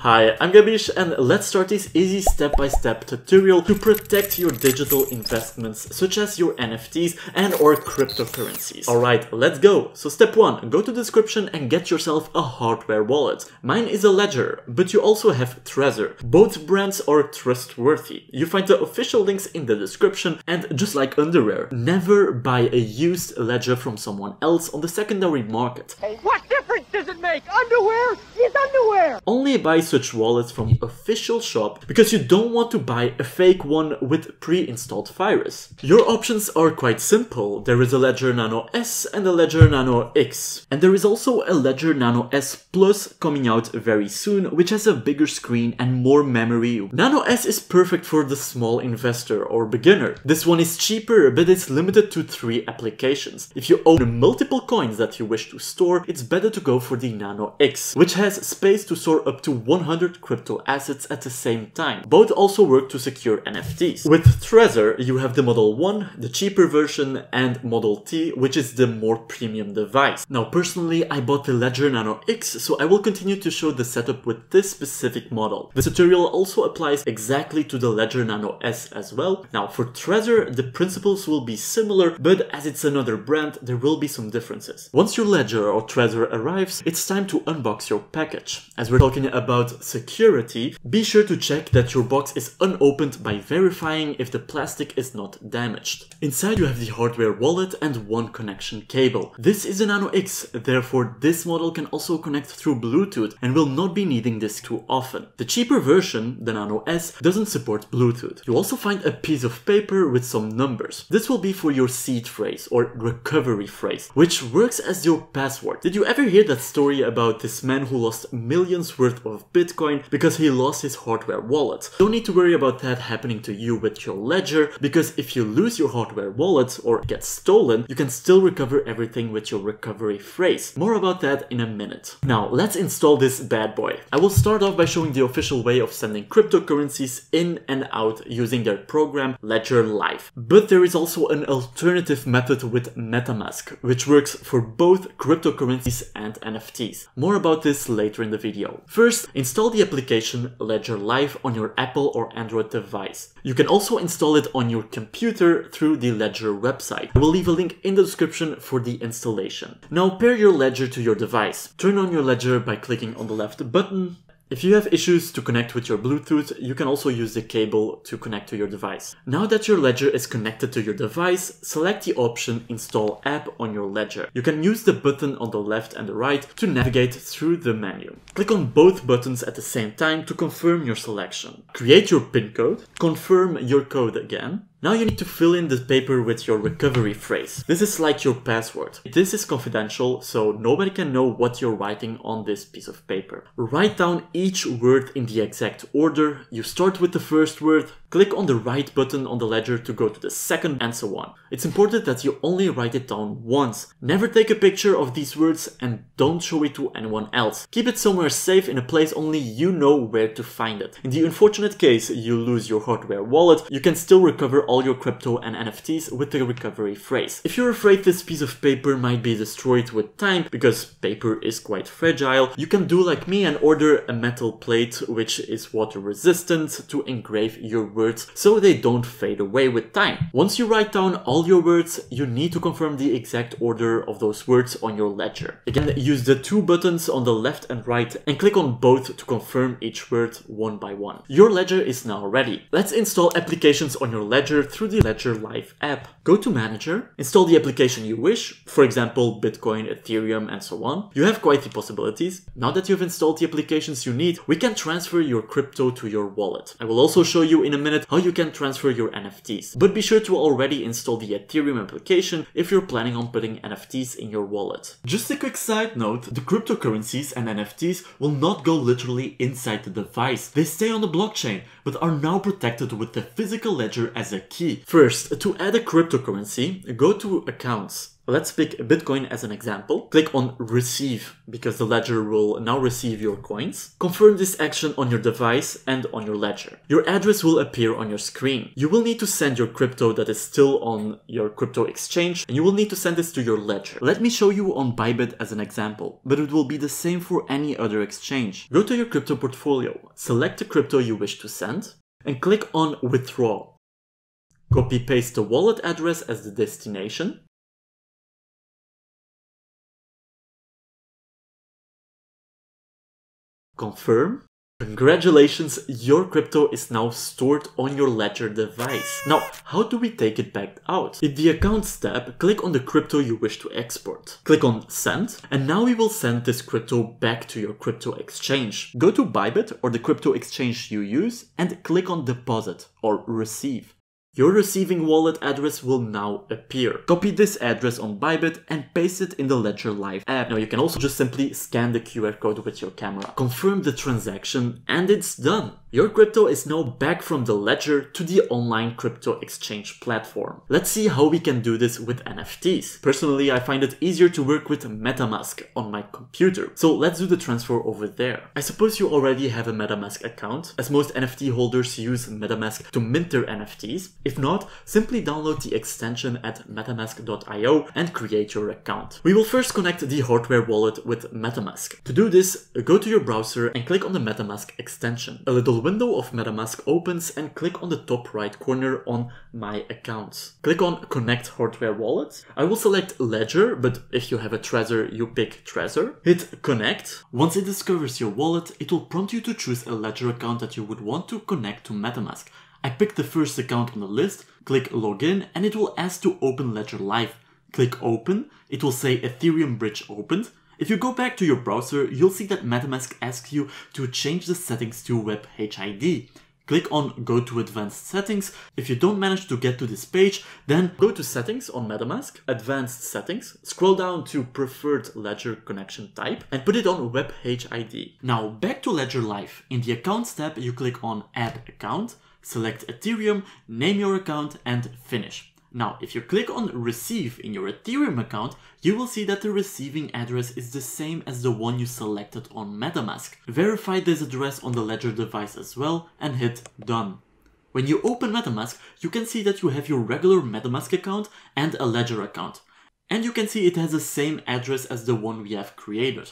Hi, I'm Gabiche and let's start this easy step-by-step -step tutorial to protect your digital investments such as your NFTs and or cryptocurrencies. Alright, let's go! So step 1, go to description and get yourself a hardware wallet. Mine is a Ledger, but you also have Trezor. Both brands are trustworthy. You find the official links in the description and just like underwear, never buy a used Ledger from someone else on the secondary market. Hey, what does it make? Underwear is underwear! Only buy such wallets from official shop because you don't want to buy a fake one with pre-installed virus. Your options are quite simple. There is a Ledger Nano S and a Ledger Nano X. And there is also a Ledger Nano S Plus coming out very soon, which has a bigger screen and more memory. Nano S is perfect for the small investor or beginner. This one is cheaper, but it's limited to three applications. If you own multiple coins that you wish to store, it's better to go for the Nano X, which has space to store up to 100 crypto assets at the same time. Both also work to secure NFTs. With Trezor, you have the Model 1, the cheaper version, and Model T, which is the more premium device. Now, personally, I bought the Ledger Nano X, so I will continue to show the setup with this specific model. The tutorial also applies exactly to the Ledger Nano S as well. Now, for Trezor, the principles will be similar, but as it's another brand, there will be some differences. Once your Ledger or Trezor arrives, it's time to unbox your package. As we're talking about security, be sure to check that your box is unopened by verifying if the plastic is not damaged. Inside you have the hardware wallet and one connection cable. This is a Nano X, therefore this model can also connect through Bluetooth and will not be needing this too often. The cheaper version, the Nano S, doesn't support Bluetooth. You also find a piece of paper with some numbers. This will be for your seed phrase or recovery phrase, which works as your password. Did you ever hear that story about this man who lost millions worth of Bitcoin because he lost his hardware wallet. Don't need to worry about that happening to you with your ledger because if you lose your hardware wallet or get stolen, you can still recover everything with your recovery phrase. More about that in a minute. Now let's install this bad boy. I will start off by showing the official way of sending cryptocurrencies in and out using their program Ledger Live. But there is also an alternative method with MetaMask, which works for both cryptocurrencies and NFTs. More about this later in the video. First, Install the application Ledger Live on your Apple or Android device. You can also install it on your computer through the Ledger website. I will leave a link in the description for the installation. Now pair your Ledger to your device. Turn on your Ledger by clicking on the left button if you have issues to connect with your Bluetooth, you can also use the cable to connect to your device. Now that your Ledger is connected to your device, select the option Install App on your Ledger. You can use the button on the left and the right to navigate through the menu. Click on both buttons at the same time to confirm your selection. Create your PIN code, confirm your code again, now you need to fill in the paper with your recovery phrase. This is like your password. This is confidential, so nobody can know what you're writing on this piece of paper. Write down each word in the exact order. You start with the first word, Click on the right button on the ledger to go to the second and so on. It's important that you only write it down once. Never take a picture of these words and don't show it to anyone else. Keep it somewhere safe in a place only you know where to find it. In the unfortunate case you lose your hardware wallet, you can still recover all your crypto and NFTs with the recovery phrase. If you're afraid this piece of paper might be destroyed with time, because paper is quite fragile, you can do like me and order a metal plate which is water resistant to engrave your words so they don't fade away with time. Once you write down all your words, you need to confirm the exact order of those words on your ledger. Again, use the two buttons on the left and right and click on both to confirm each word one by one. Your ledger is now ready. Let's install applications on your ledger through the Ledger Live app. Go to Manager, install the application you wish, for example, Bitcoin, Ethereum, and so on. You have quite the possibilities. Now that you've installed the applications you need, we can transfer your crypto to your wallet. I will also show you in a minute how you can transfer your NFTs. But be sure to already install the Ethereum application if you're planning on putting NFTs in your wallet. Just a quick side note, the cryptocurrencies and NFTs will not go literally inside the device. They stay on the blockchain, but are now protected with the physical ledger as a key. First, to add a cryptocurrency, go to Accounts, Let's pick Bitcoin as an example. Click on receive because the ledger will now receive your coins. Confirm this action on your device and on your ledger. Your address will appear on your screen. You will need to send your crypto that is still on your crypto exchange and you will need to send this to your ledger. Let me show you on Bybit as an example, but it will be the same for any other exchange. Go to your crypto portfolio, select the crypto you wish to send, and click on withdraw. Copy paste the wallet address as the destination. Confirm. Congratulations, your crypto is now stored on your Ledger device. Now, how do we take it back out? In the Accounts tab, click on the crypto you wish to export. Click on Send, and now we will send this crypto back to your crypto exchange. Go to Bybit or the crypto exchange you use and click on Deposit or Receive. Your receiving wallet address will now appear. Copy this address on Bybit and paste it in the Ledger Live app. Now you can also just simply scan the QR code with your camera. Confirm the transaction and it's done. Your crypto is now back from the ledger to the online crypto exchange platform. Let's see how we can do this with NFTs. Personally, I find it easier to work with MetaMask on my computer. So let's do the transfer over there. I suppose you already have a MetaMask account, as most NFT holders use MetaMask to mint their NFTs. If not, simply download the extension at metamask.io and create your account. We will first connect the hardware wallet with MetaMask. To do this, go to your browser and click on the MetaMask extension. A little window of MetaMask opens and click on the top right corner on My Accounts. Click on Connect Hardware Wallet. I will select Ledger, but if you have a Trezor, you pick Trezor. Hit Connect. Once it discovers your wallet, it will prompt you to choose a Ledger account that you would want to connect to MetaMask. I picked the first account on the list, click Login, and it will ask to open Ledger Live. Click Open, it will say Ethereum Bridge opened, if you go back to your browser, you'll see that MetaMask asks you to change the settings to WebHID. Click on Go to Advanced Settings. If you don't manage to get to this page, then go to Settings on MetaMask, Advanced Settings, scroll down to Preferred Ledger Connection Type, and put it on WebHID. Now back to Ledger Live. In the Accounts tab, you click on Add Account, select Ethereum, name your account, and Finish. Now, if you click on receive in your Ethereum account, you will see that the receiving address is the same as the one you selected on MetaMask. Verify this address on the Ledger device as well and hit done. When you open MetaMask, you can see that you have your regular MetaMask account and a Ledger account. And you can see it has the same address as the one we have created.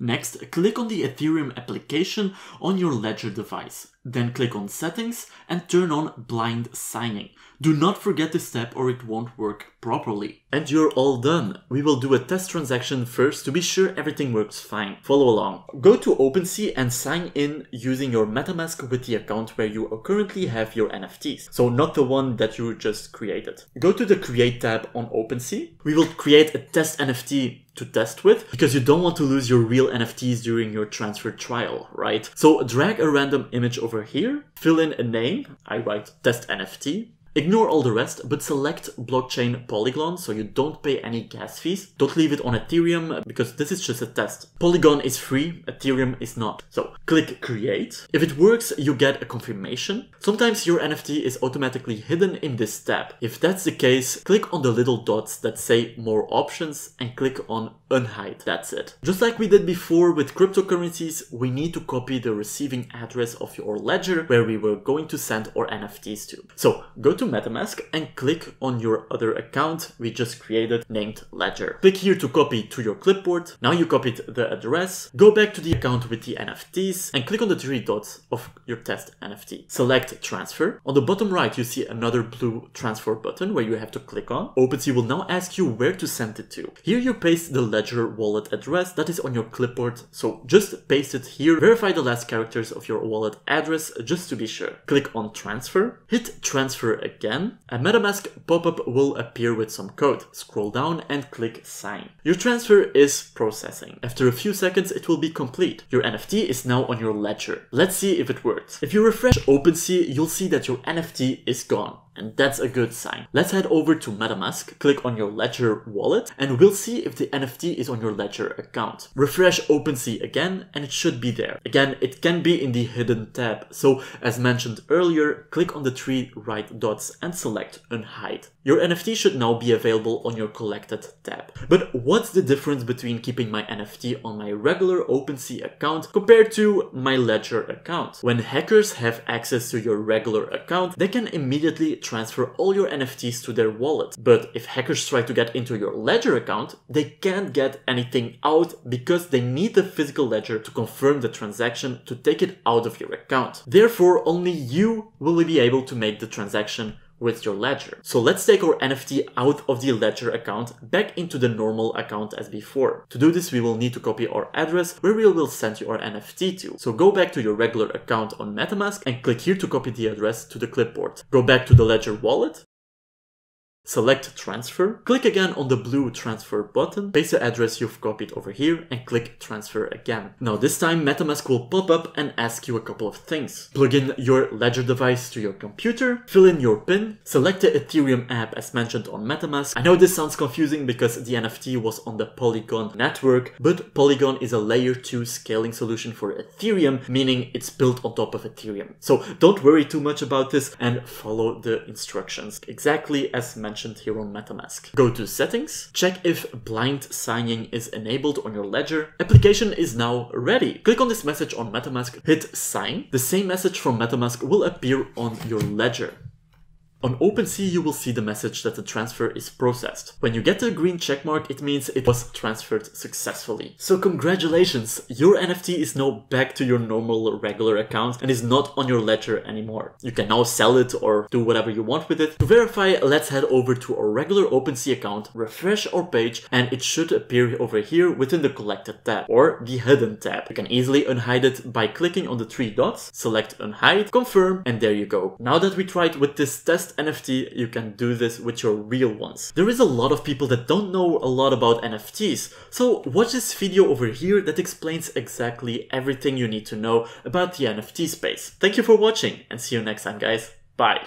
Next, click on the Ethereum application on your Ledger device. Then click on Settings and turn on Blind Signing. Do not forget this step or it won't work properly. And you're all done. We will do a test transaction first to be sure everything works fine. Follow along. Go to OpenSea and sign in using your MetaMask with the account where you currently have your NFTs. So not the one that you just created. Go to the Create tab on OpenSea. We will create a test NFT to test with because you don't want to lose your real NFTs during your transfer trial, right? So drag a random image over here, fill in a name, I write test NFT, Ignore all the rest, but select blockchain Polygon so you don't pay any gas fees. Don't leave it on Ethereum because this is just a test. Polygon is free, Ethereum is not. So click create. If it works, you get a confirmation. Sometimes your NFT is automatically hidden in this tab. If that's the case, click on the little dots that say more options and click on unhide. That's it. Just like we did before with cryptocurrencies, we need to copy the receiving address of your ledger where we were going to send our NFTs to. So go to MetaMask and click on your other account we just created named Ledger. Click here to copy to your clipboard. Now you copied the address. Go back to the account with the NFTs and click on the three dots of your test NFT. Select transfer. On the bottom right, you see another blue transfer button where you have to click on. OpenSea will now ask you where to send it to. Here you paste the Ledger wallet address that is on your clipboard. So just paste it here. Verify the last characters of your wallet address just to be sure. Click on transfer. Hit transfer again, a MetaMask pop-up will appear with some code. Scroll down and click sign. Your transfer is processing. After a few seconds, it will be complete. Your NFT is now on your ledger. Let's see if it works. If you refresh OpenSea, you'll see that your NFT is gone and that's a good sign. Let's head over to MetaMask, click on your Ledger wallet, and we'll see if the NFT is on your Ledger account. Refresh OpenSea again, and it should be there. Again, it can be in the hidden tab, so as mentioned earlier, click on the three right dots and select Unhide. Your NFT should now be available on your Collected tab. But what's the difference between keeping my NFT on my regular OpenSea account compared to my Ledger account? When hackers have access to your regular account, they can immediately transfer all your NFTs to their wallet. But if hackers try to get into your Ledger account, they can't get anything out because they need the physical ledger to confirm the transaction to take it out of your account. Therefore, only you will be able to make the transaction with your ledger. So let's take our NFT out of the ledger account back into the normal account as before. To do this, we will need to copy our address where we will send you our NFT to. So go back to your regular account on MetaMask and click here to copy the address to the clipboard. Go back to the ledger wallet Select transfer, click again on the blue transfer button, paste the address you've copied over here and click transfer again. Now this time MetaMask will pop up and ask you a couple of things. Plug in your Ledger device to your computer, fill in your PIN, select the Ethereum app as mentioned on MetaMask. I know this sounds confusing because the NFT was on the Polygon network, but Polygon is a layer 2 scaling solution for Ethereum, meaning it's built on top of Ethereum. So don't worry too much about this and follow the instructions exactly as mentioned mentioned here on MetaMask. Go to settings, check if blind signing is enabled on your ledger. Application is now ready. Click on this message on MetaMask, hit sign. The same message from MetaMask will appear on your ledger. On OpenSea, you will see the message that the transfer is processed. When you get the green checkmark, it means it was transferred successfully. So congratulations, your NFT is now back to your normal regular account and is not on your ledger anymore. You can now sell it or do whatever you want with it. To verify, let's head over to our regular OpenSea account, refresh our page, and it should appear over here within the collected tab or the hidden tab. You can easily unhide it by clicking on the three dots, select unhide, confirm, and there you go. Now that we tried with this NFT, you can do this with your real ones. There is a lot of people that don't know a lot about NFTs, so watch this video over here that explains exactly everything you need to know about the NFT space. Thank you for watching and see you next time guys. Bye.